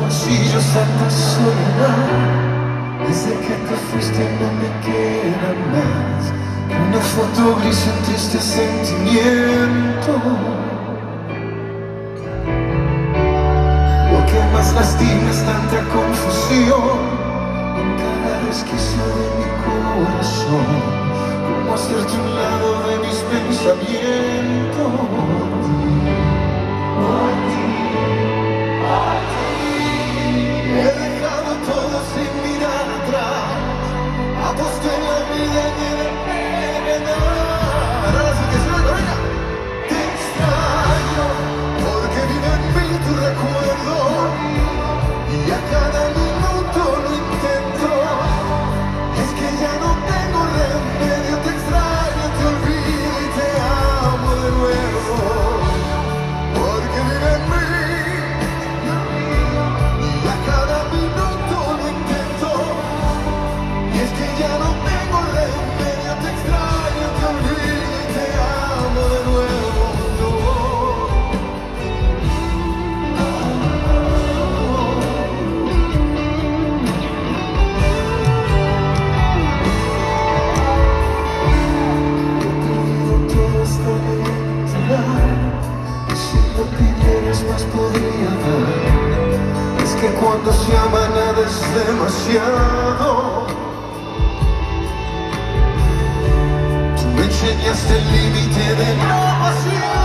bolsillos tanta soledad. Desde que te fuiste no me queda más una foto gris entre este sentimiento. Lo que más lastima es tanta confusión en cada resquicio de mi corazón. Como hacerte un lado de mis pensamientos. Es que cuando se ama nada es demasiado. Tú me enseñaste el límite de la pasión.